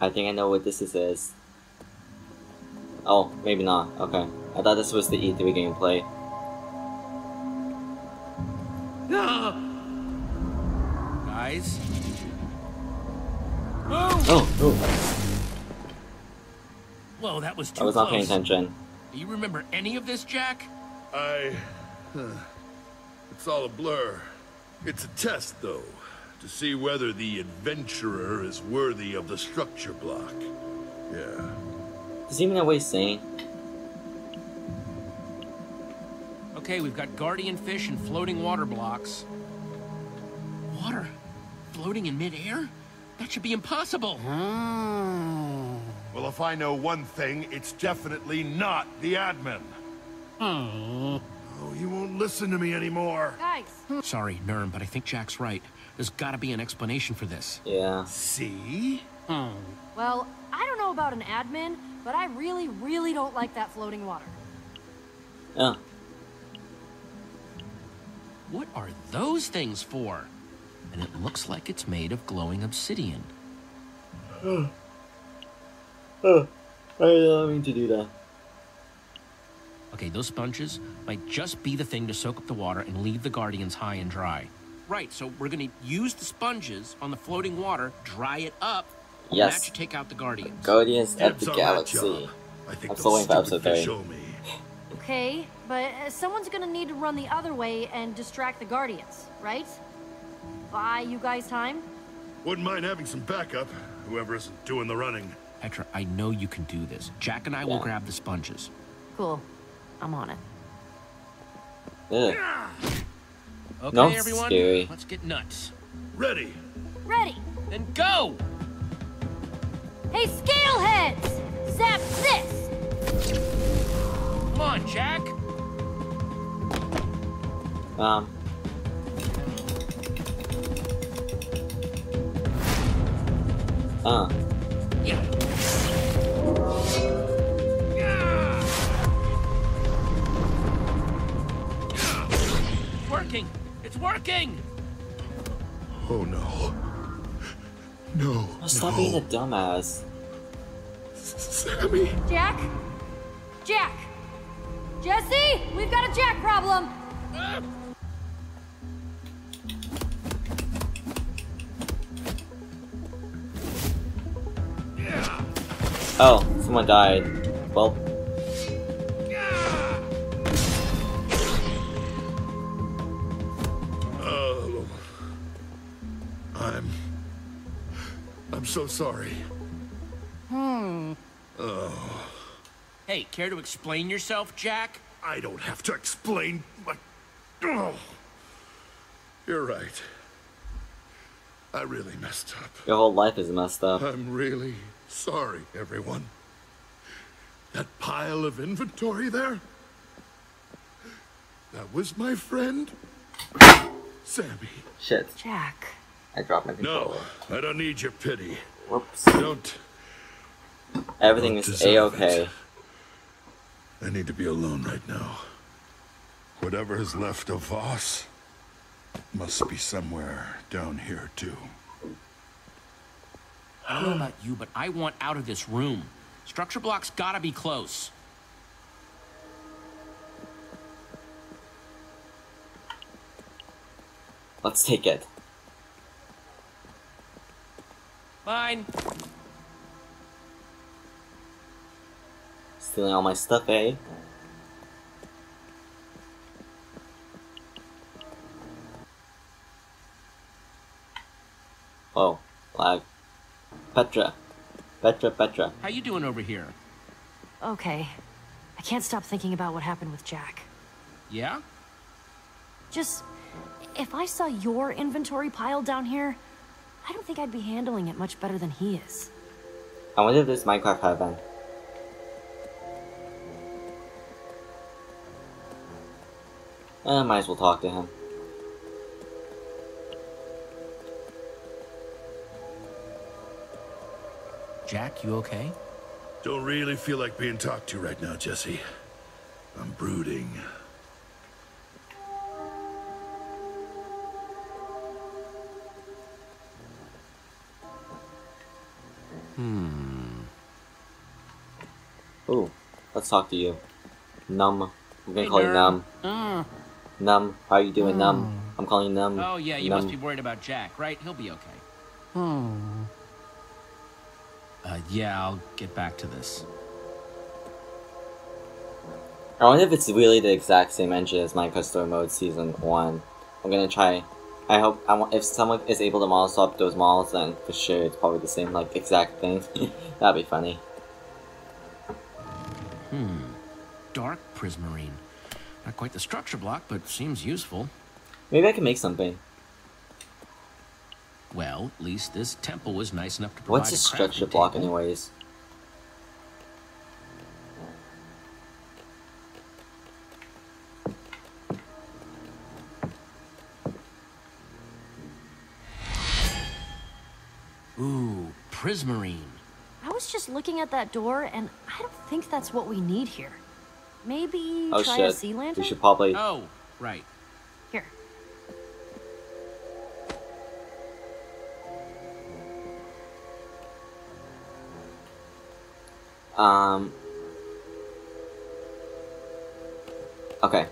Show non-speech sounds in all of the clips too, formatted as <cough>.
I think I know what this is. is. Oh, maybe not. Okay. I thought this was the E3 gameplay. Guys. Oh, oh. Whoa, that was too I was not paying attention. Do you remember any of this, Jack? I. It's all a blur. It's a test, though, to see whether the adventurer is worthy of the structure block. Yeah. Does he even know what he's saying? Okay, we've got guardian fish and floating water blocks. Water? Floating in midair? That should be impossible. Hmm. Well, if I know one thing, it's definitely not the admin. Hmm. Oh, you won't listen to me anymore. Guys, Sorry, Nurm, but I think Jack's right. There's gotta be an explanation for this. Yeah. See? Hmm. well, I don't know about an admin, but I really, really don't like that floating water. Yeah. What are those things for? And it looks like it's made of glowing obsidian. Oh. I didn't mean to do that. Okay, those sponges might just be the thing to soak up the water and leave the guardians high and dry. Right, so we're gonna use the sponges on the floating water, dry it up, and Yes. that should take out the guardians. Guardians of the Galaxy. job. I think I'm those still waiting for episode fish three. me. Okay, but uh, someone's gonna need to run the other way and distract the Guardians, right? Buy you guys time? Wouldn't mind having some backup, whoever isn't doing the running. Petra, I know you can do this. Jack and I will grab the sponges. Cool. I'm on it. Ugh. Okay, No, everyone, scary. let's get nuts. Ready. Ready! Then go! Hey, Scaleheads! Zap this! Come on, Jack! Um. Uh. Yeah. Working! Oh no. No. Oh, stop no. being a dumbass. Sammy. Jack? Jack! Jesse! We've got a Jack problem! Oh, someone died. Well, I'm so sorry. Hmm. Oh. Hey, care to explain yourself, Jack? I don't have to explain my. Oh. You're right. I really messed up. your whole life is messed up. I'm really sorry, everyone. That pile of inventory there? That was my friend, Sammy. Shit. Jack. I dropped my No. I don't need your pity. Whoops. Don't. Everything don't is a-okay. it. I need to be alone right now. Whatever is left of Vos must be somewhere down here, too. I don't know about you, but I want out of this room. Structure block's gotta be close. Let's take it. Fine. Stealing all my stuff, eh? Oh, lag. Petra. Petra, Petra. How you doing over here? Okay. I can't stop thinking about what happened with Jack. Yeah? Just, if I saw your inventory pile down here, I don't think I'd be handling it much better than he is. I wonder if this Minecraft heaven. Eh, might as well talk to him. Jack, you okay? Don't really feel like being talked to right now, Jesse. I'm brooding. Ooh, let's talk to you. Num. I'm gonna Hey, call you nerd. Num. Uh, Num, how you doing, Num? I'm calling you Num. oh, yeah, you Num. must be worried about Jack, right? He'll be okay. Uh, yeah, I'll get back to this. I wonder if it's really the exact same engine as Minecraft Story Mode Season 1. I'm gonna try. I hope I want, if someone is able to model swap those models, then for sure it's probably the same, like, exact thing. <laughs> That'd be funny. Hmm. Dark prismarine. Not quite the structure block, but seems useful. Maybe I can make something. Well, at least this temple was nice enough to provide What's a structure block, table. anyways? Ooh, prismarine. I was just looking at that door, and I don't think that's what we need here. Maybe Oh try a sea lantern? We should probably. Oh, right. Here. Um. Okay.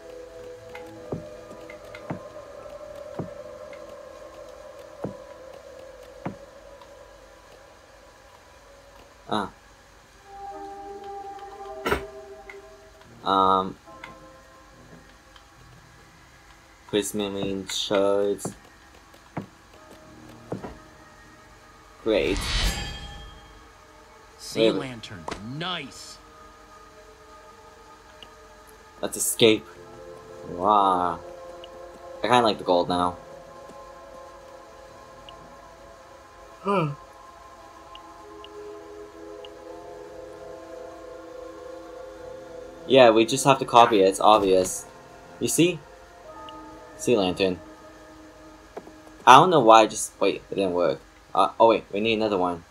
Prismarine shards. Great. Sea Really? lantern. Nice. Let's escape. Wow. I kinda like the gold now. <gasps> yeah, we just have to copy it, it's obvious. You see? Sea lantern. I don't know why, I just wait, it didn't work. Uh, oh wait, we need another one.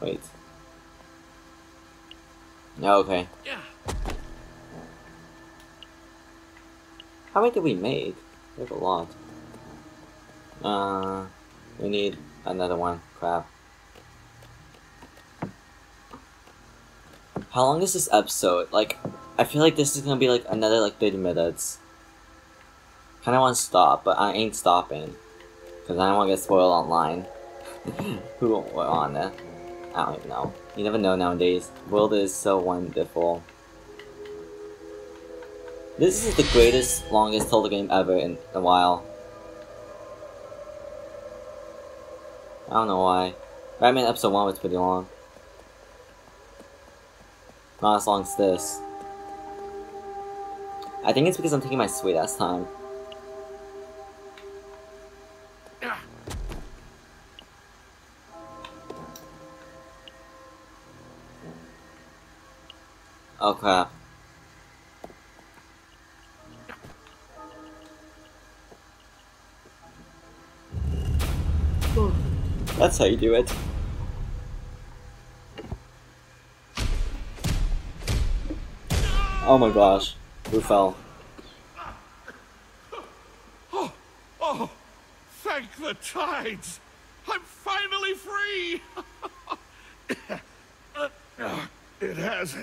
Wait. No, okay. Yeah. How many did we make? We have a lot. Uh, we need another one. Crap. How long is this episode? Like, I feel like this is gonna be like another like 30 minutes. Kinda wanna stop, but I ain't stopping. Cause I don't wanna get spoiled online. <laughs> Who were on there? I don't even know. You never know nowadays. World is so wonderful. This is the greatest, longest Telltale game ever in a while. I don't know why. Batman episode 1 was pretty long. Not as long as this. I think it's because I'm taking my sweet ass time. Oh crap. That's how you do it. Oh my gosh. Who fell? Oh, thank the tides! I'm finally free! it has.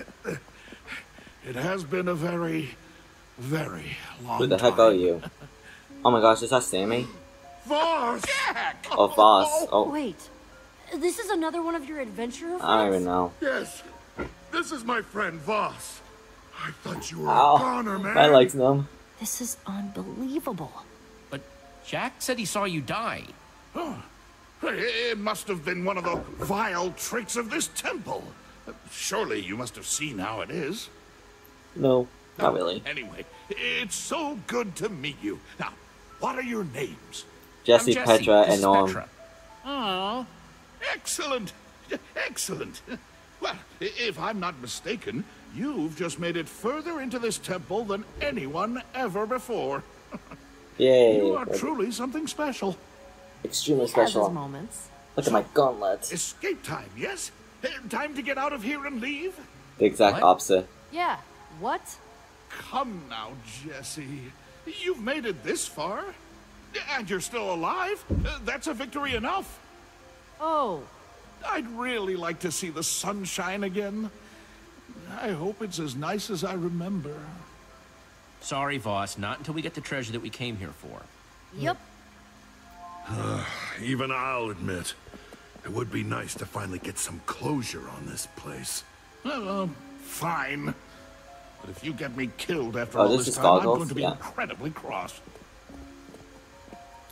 It has been a very, very long Who the time. heck are you? Oh my gosh, is that Sammy? Vos! Jack! Oh, Vos. Oh, Wait, this is another one of your adventurer I don't even know. Yes, this is my friend Vos. I thought you were Ow. a goner, man. My leg's numb. This is unbelievable. But Jack said he saw you die. <gasps> It must have been one of the vile tricks of this temple. Surely you must have seen how it is. No, not really. Anyway, it's so good to meet you. Now, what are your names? Jesse, Jesse. Petra, and is Norm. Petra. Aw. Excellent! Excellent! Well, if I'm not mistaken, you've just made it further into this temple than anyone ever before. <laughs> Yay. You are truly something special. Extremely He has his special. moments. Look at my gauntlet. Escape time, yes? Eh, Time to get out of here and leave? The exact What? opposite. Yeah, what? Come now, Jesse. You've made it this far. And you're still alive? Uh, That's a victory enough. Oh, I'd really like to see the sunshine again. I hope it's as nice as I remember. Sorry, Vos, not until we get the treasure that we came here for. yep. <sighs> Even I'll admit, it would be nice to finally get some closure on this place. Uh, fine. But if you get me killed after Oh, all this this is time, I'm going to be Yeah. incredibly cross.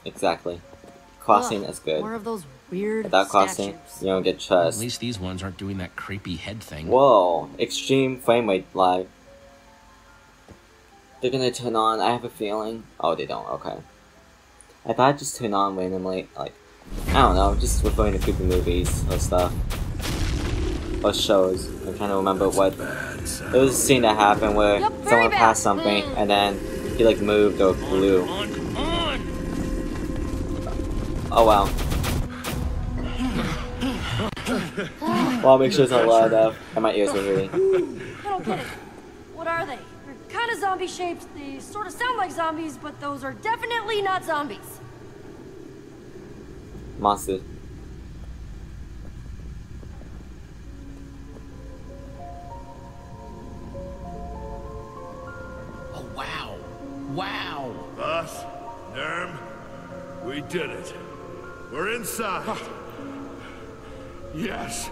Exactly. Crossing Ugh, is good. More of those weird Without crossing, statues. you don't get chest. At least these ones aren't doing that creepy head thing. Whoa, extreme frame rate lag. They're gonna turn on, I have a feeling. Oh, they don't, okay. I thought I'd just turn on randomly, like, I don't know, just referring to creepy movies or stuff. Or shows. I'm trying to remember what. Bad sound. There was a scene that happened where Yep, very someone bad. passed something mm. and then he like moved or flew. Come on, come on! Oh wow. <laughs> well, I'll make sure it's not loud enough and my ears were hurting. I don't get it. What are they? They're kind of zombie shapes. They sort of sound like zombies, but those are definitely not zombies. Monster. Oh, wow. Wow. Us, Nurm, we did it. We're inside. Yes.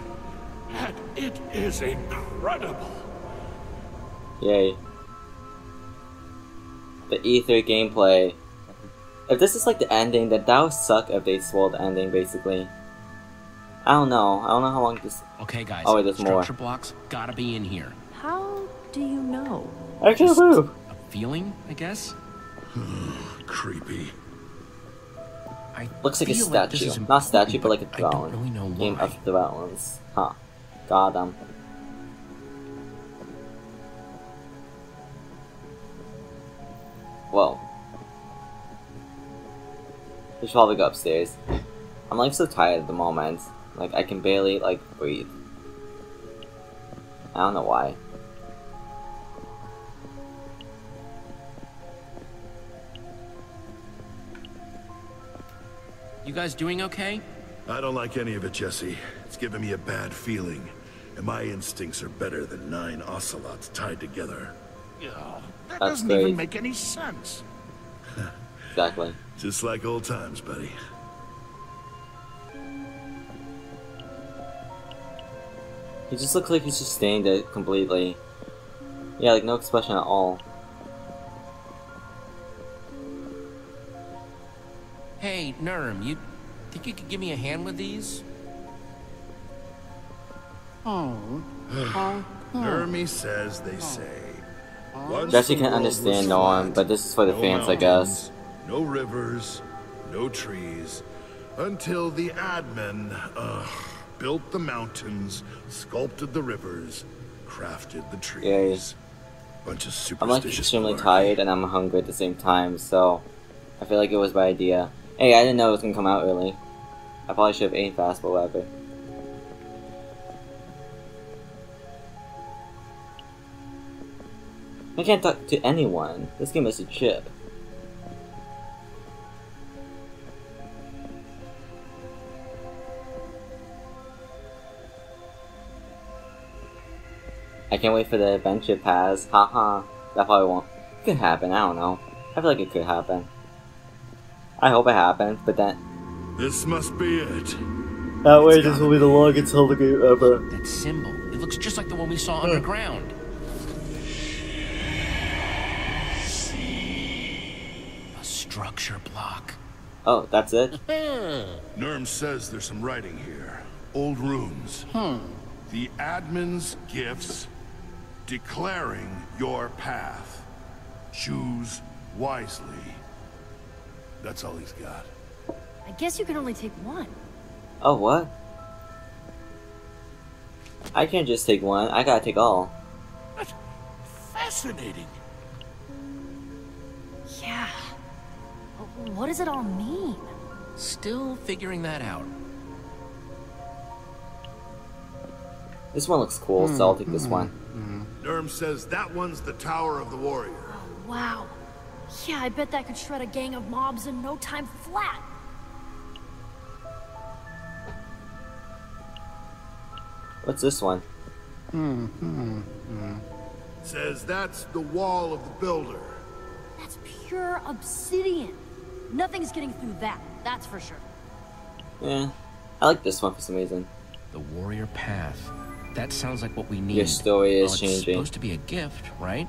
And it is incredible. Yay. The E3 gameplay. If this is like the ending, then that would suck if they spoiled the ending, basically. I don't know. I don't know how long this. Okay, guys. Oh, wait, there's more. Structure blocks gotta be in here. How do you know? I can't move! A feeling, I guess? <sighs> Creepy. I Looks like a feel this statue. is Not statue, but like a I throne. don't really know Game why. of Thrones. Huh. Got them. Whoa. We should probably go upstairs. I'm like so tired at the moment. Like I can barely like breathe. I don't know why. You guys doing okay? I don't like any of it, Jesse. It's giving me a bad feeling. And my instincts are better than nine ocelots tied together. Yeah, that That's doesn't great. even make any sense. <laughs> Exactly. Just like old times, buddy. He just looks like he's just stained it completely. Yeah, like no expression at all. Hey, Nurm, you think you could give me a hand with these? Oh. <sighs> oh, oh. Nermy says they oh. say. Jesse can world was understand no one, but this is for the no fans, I guess. No rivers, no trees, until the admin uh, built the mountains, sculpted the rivers, crafted the trees. Bunch of I'm like extremely malarkey. tired and I'm hungry at the same time, so I feel like it was my idea. Hey, I didn't know it was gonna come out early. I probably should have ate fast, but whatever. I can't talk to anyone. This game is a chip. I can't wait for the adventure pass. Haha. That probably won't. It could happen. I don't know. I feel like it could happen. I hope it happens, but then. This must be it. That way, this will be the longest Telltale ever. That symbol. It looks just like the one we saw underground. Structure block. Oh, that's it? <laughs> Nurm says there's some writing here. Old runes. Hmm. The admin's gifts declaring your path. Choose wisely. That's all he's got. I guess you can only take one. Oh, what? I can't just take one. I gotta take all. That's fascinating. Yeah. But What does it all mean? Still figuring that out. This one looks cool, so I'll take this hmm, one. Hmm. Nurm says that one's the Tower of the Warrior. Wow. Yeah, I bet that could shred a gang of mobs in no time flat. What's this one? Mhm. Says that's the wall of the builder. That's pure obsidian. Nothing's getting through that, that's for sure. Yeah, I like this one for some reason. The warrior path. That sounds like what we need. Your story is well, it's changing. supposed to be a gift, right?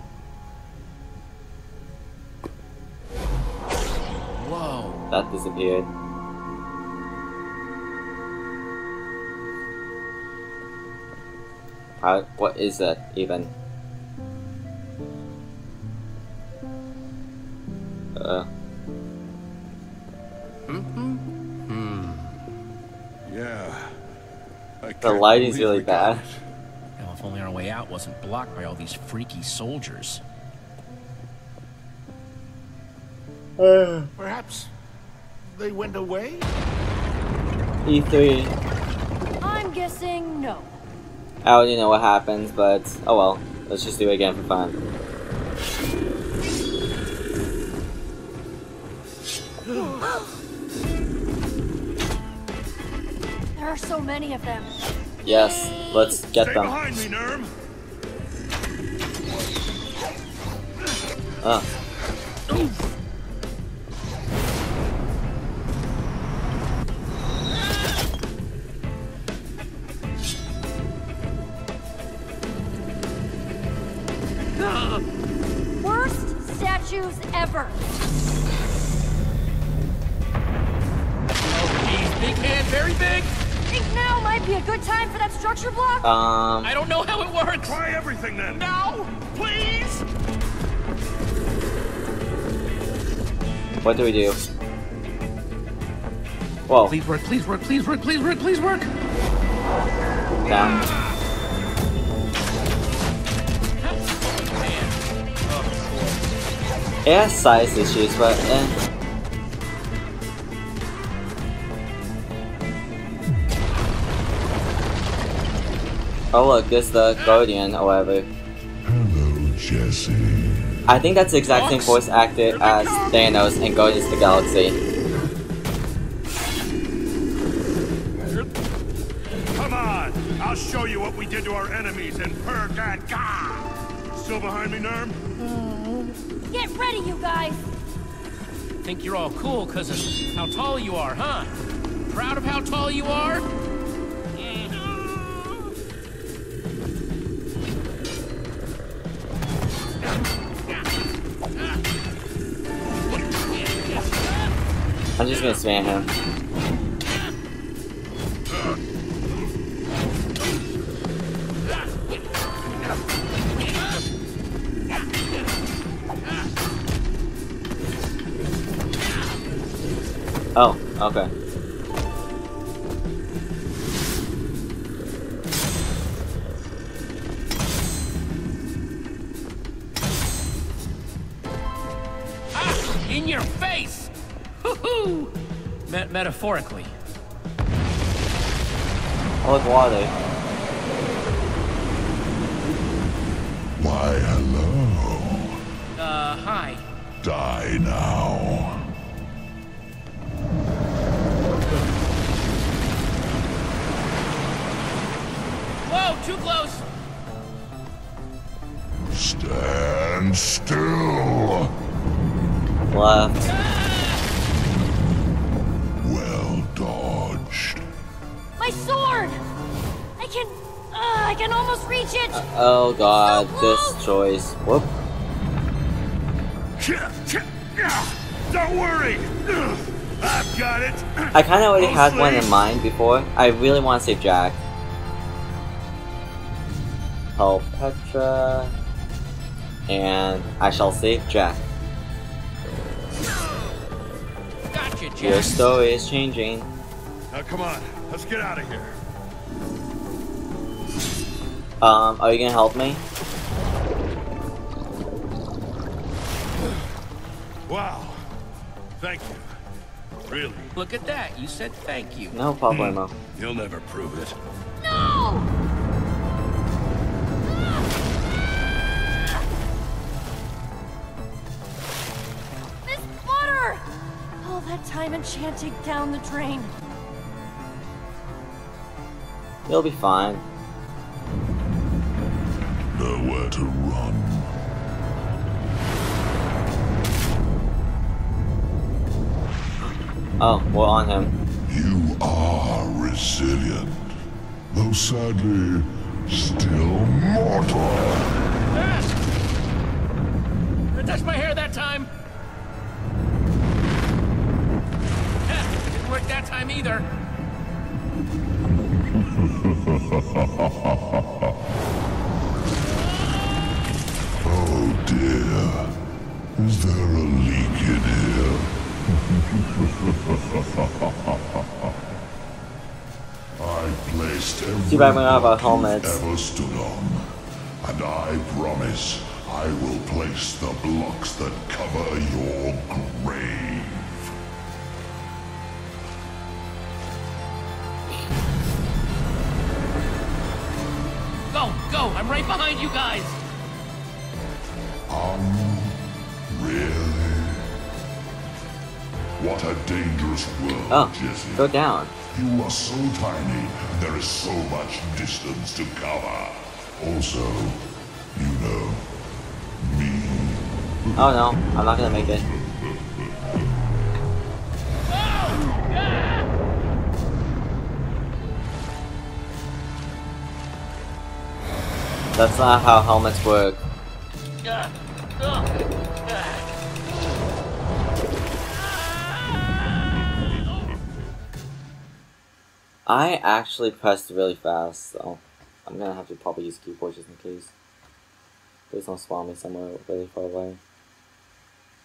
Whoa. That disappeared. How, what is that even? Lighting's believe really we got bad. it. Well, <laughs> if only our way out wasn't blocked by all these freaky soldiers. Uh, Perhaps they went away? E3. I'm guessing no. I already know what happens, but oh well. Let's just do it again for fun. <gasps> There are so many of them. Yes, let's get Stay them. behind me, Nurm. Ah. Um, I don't know how it works. Try everything then. Now, please. what do we do? Whoa, Please work, please work, please work, please work, please work. down. It has size issues, but eh. Oh look, it's the Guardian or whatever. Hello, Jesse. I think that's the exact same voice actor as Thanos in Guardians of the Galaxy. Come on. I'll show you what we did to our enemies in Purgat. Still behind me, Nurm? Mm. Get ready, you guys. Think you're all cool because of how tall you are, huh? Proud of how tall you are? Just gonna spam him. Oh, okay. Metaphorically. Oh, look, water. Why, hello. Uh, hi. Die now. Whoa, too close! Stand still. Left. Sword! I can... Uh, I can almost reach it! Oh god, So this choice. Whoop. Don't worry. I've got it. I kinda already had one in mind before. I really want to save Jack. Help Petra. And I shall save Jack. Gotcha, Your story is changing. Now come on, let's get out of here. Um, are you gonna help me? Wow. Thank you. Really. Look at that. You said thank you. No problemo. You'll never prove it. No! This butter! All that time enchanting down the drain. You'll be fine. Nowhere to run. Oh, we're on him. You are resilient, though sadly still mortal. Ah! Touched my hair that time. Heh, didn't work that time either. Oh dear. Is there a leak in here? I placed every Too bad don't have our block helmets. you've ever stood on, and I promise I will place the blocks that cover your grave. Go, go! I'm right behind you guys. Um, really? What a dangerous world, Oh, Jesse. go down. You are so tiny, and there is so much distance to cover. Also, you know, me. Oh no, I'm not gonna make it. That's not how helmets work. I actually pressed really fast, so I'm gonna have to probably use keyboard just in case. Please don't spawn me somewhere really far away.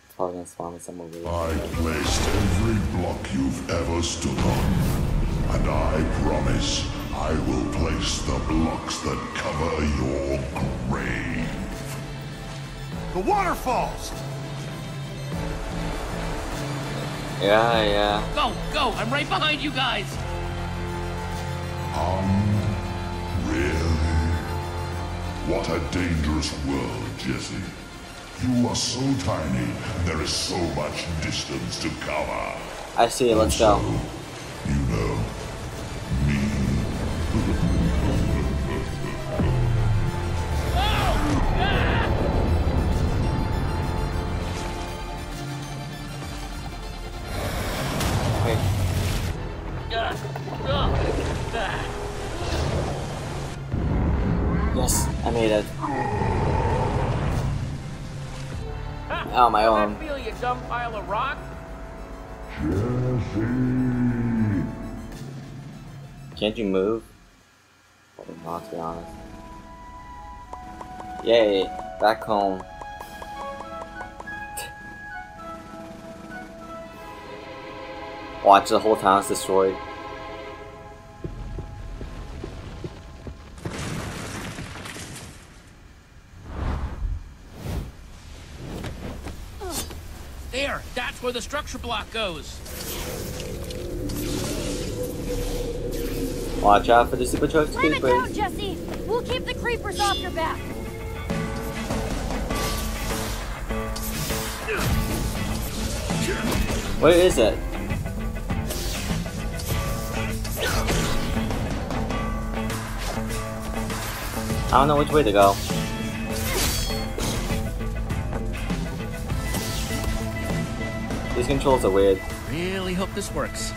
It's probably gonna spawn me somewhere really far I away. placed every block you've ever stood on, and I promise I will place the blocks that cover your grave. The waterfalls! Yeah, yeah. Go, go! I'm right behind you guys. Um, really? What a dangerous world, Jesse. You are so tiny, and there is so much distance to cover. I see, let's go. You know, Can't you move? Probably not, to be honest. Yay, back home. <laughs> Watch the whole town's destroyed. There, that's where the structure block goes. Watch out for the super truck Slam it creepers. down, Jesse! We'll keep the creepers off your back! Where is it? I don't know which way to go. These controls are weird. Really hope this works.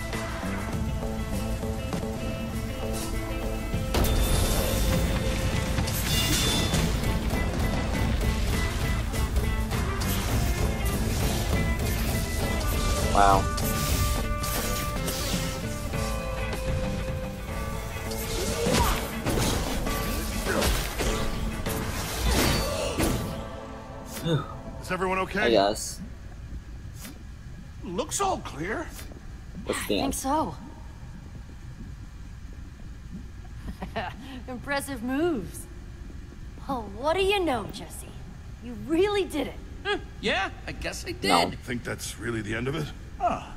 Wow. Is everyone I okay? guess. Looks all clear. What's the Think so. <laughs> Impressive moves. Oh, what do you know, Jesse? You really did it. Huh, yeah, I guess I did. No. Think that's really the end of it? Ah.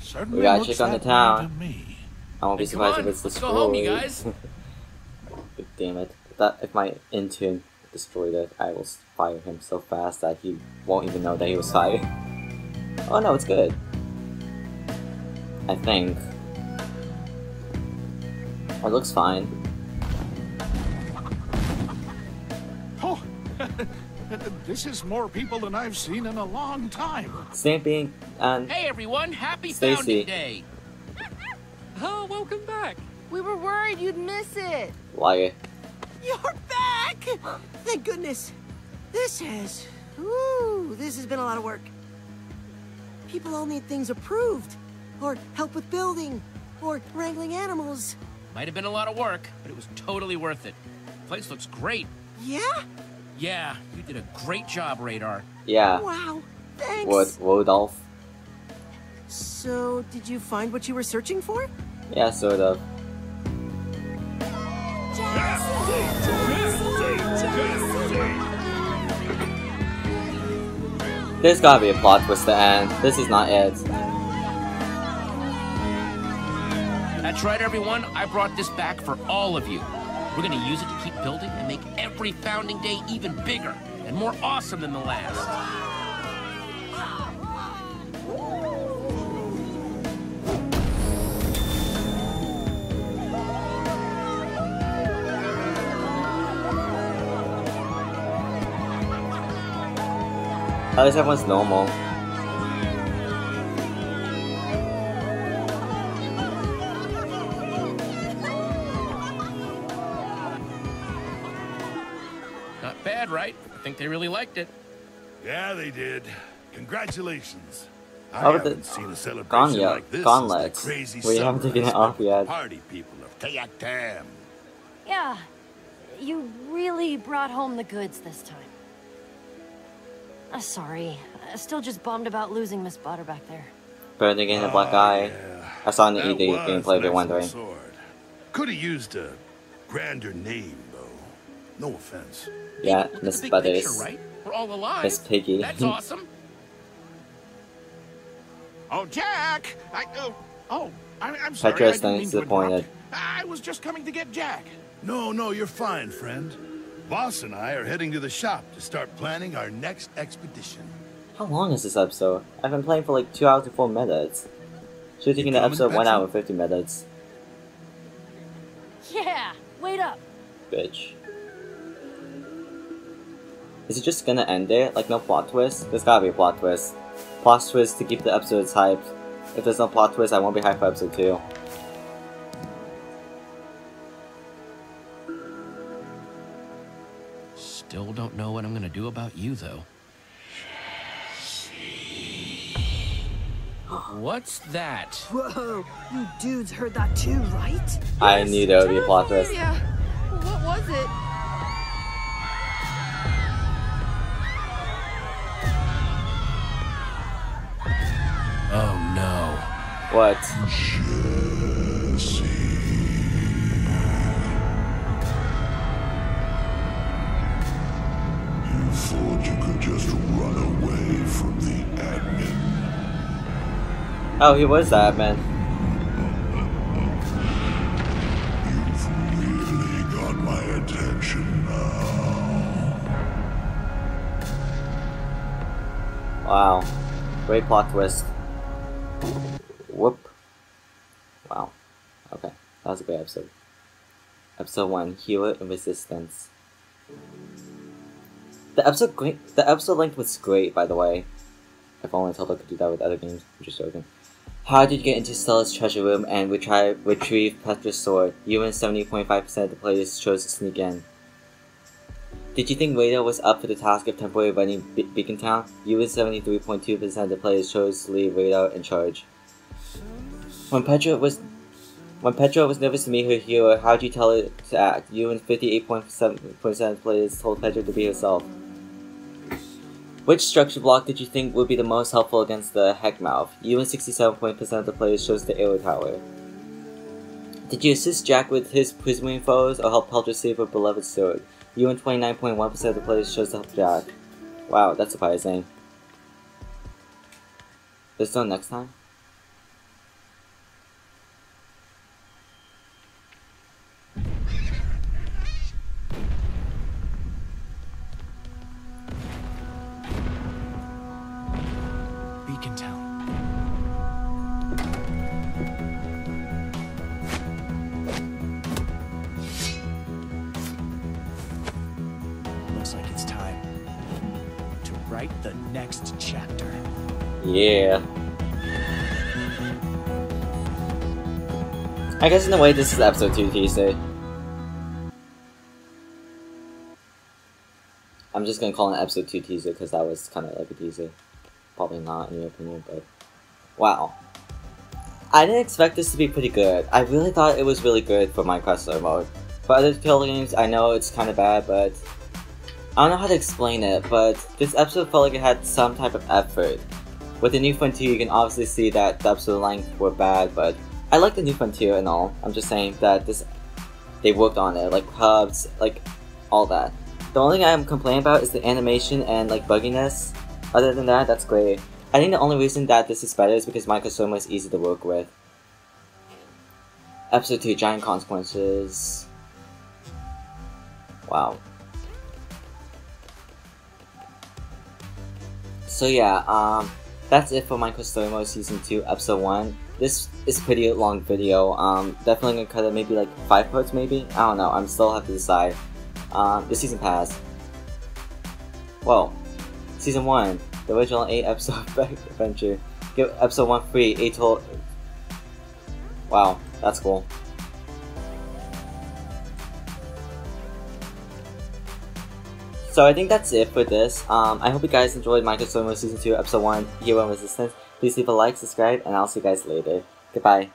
Certainly We gotta check on the town. to. I won't be Hey, surprised on, if it's let's destroyed. go home, you guys. <laughs> Damn it. If That if my intune destroyed it, I will fire him so fast that he won't even know that he was <laughs> fired. Oh no, it's good. I think. It looks fine. Oh, <laughs> this is more people than I've seen in a long time. Stamping and Hey everyone, happy Stacy. founding day! <laughs> Oh, welcome back. We were worried you'd miss it. liar. You're back! Thank goodness. This has. Ooh, this has been a lot of work. People all need things approved, or help with building, or wrangling animals. Might have been a lot of work, but it was totally worth it. Place looks great. Yeah? Yeah, you did a great job, Radar. Yeah. Wow. Thanks. What Rodolph? So, did you find what you were searching for? Yeah, sort of. There's gotta be a plot twist to end. This is not it. That's right, everyone. I brought this back for all of you. We're gonna use it to keep building and make every founding day even bigger and more awesome than the last. At least everyone's normal. They really liked it. Yeah, they did. Congratulations. I How about haven't the seen a celebration gauntlet- like this gauntlets? since the crazy We haven't summer taken I it off yet. Party people of Tayaktam. Yeah, you really brought home the goods this time. Uh, sorry, uh, still just bummed about losing Miss Butter back there. Burning in a black Oh, eye. yeah. I saw in the That ED was gameplay an if you're wondering. Could have used a grander name, though. No offense. Yeah, Look at the Miss Butters. picture, right? We're all alive. Miss Piggy. That's hmm. awesome. Oh, Jack! I, oh, oh, I, I'm sorry. Petra I is didn't mean disappointed. interrupt. I was just coming to get Jack. No, no, you're fine, friend. Vos and I are heading to the shop to start planning our next expedition. How long is this episode? I've been playing for like 2 hours and 4 minutes. Should have taken the episode 1 hour and 50 minutes. Yeah, wait up. Bitch. Is it just gonna end there? Like no plot twist? There's gotta be a plot twist. Plot twist to keep the episodes hyped. If there's no plot twist, I won't be hyped for episode 2. Still don't know what I'm gonna do about you, though. What's that? Whoa, you dudes heard that too, right? I knew there would be a plot twist. Yeah. What was it? What? You thought you could just run away from the admin. Oh, he was attention now. Wow. Great plot twist. Episode. Episode 1 Hero in Residence. The episode great the episode length was great by the way. If only Telltale could do that with other games, I'm just joking. How did you get into Stella's treasure room and retry, retrieve Petra's sword? You and 70.5% of the players chose to sneak in. Did you think Radar was up for the task of temporarily running Be- Beacon Town? You and 73.2% of the players chose to leave Radar in charge. When Petra was when Petra was nervous to meet her hero, how did you tell her to act? You and 58.7% of the players told Petra to be herself. Which structure block did you think would be the most helpful against the Heckmouth? You and 67% of the players chose the Arrow Tower. Did you assist Jack with his prisonering foes or help Petra save her beloved sword? You and 29.1% of the players chose to help Jack. Wow, that's surprising. Is there next time? Next chapter. Yeah. I guess in a way this is episode 2 teaser. I'm just gonna call it episode 2 teaser because that was kind of like a teaser. Probably not in your opinion, but... Wow. I didn't expect this to be pretty good. I really thought it was really good for Minecraft story mode. For other Tale games, I know it's kind of bad, but... I don't know how to explain it, but this episode felt like it had some type of effort. With the New Frontier, you can obviously see that the episode length were bad, but I like the New Frontier and all. I'm just saying that this, they worked on it, like hubs, like all that. The only thing I'm complaining about is the animation and like bugginess. Other than that, that's great. I think the only reason that this is better is because Michael Soma is easy to work with. Episode 2 Giant Consequences. Wow. So yeah, um, that's it for Minecraft Story Mode Season 2, Episode 1. This is pretty long video, um, definitely gonna cut it maybe like 5 parts maybe? I don't know, I'm still have to decide. Um, the season pass. Well, Season 1, the original 8 episode <laughs> adventure. Give episode 1 free, 8 total. Wow, that's cool. So I think that's it for this. Um, I hope you guys enjoyed Minecraft Story Season 2, Episode 1, Hero in Residence. Please leave a like, subscribe, and I'll see you guys later. Goodbye.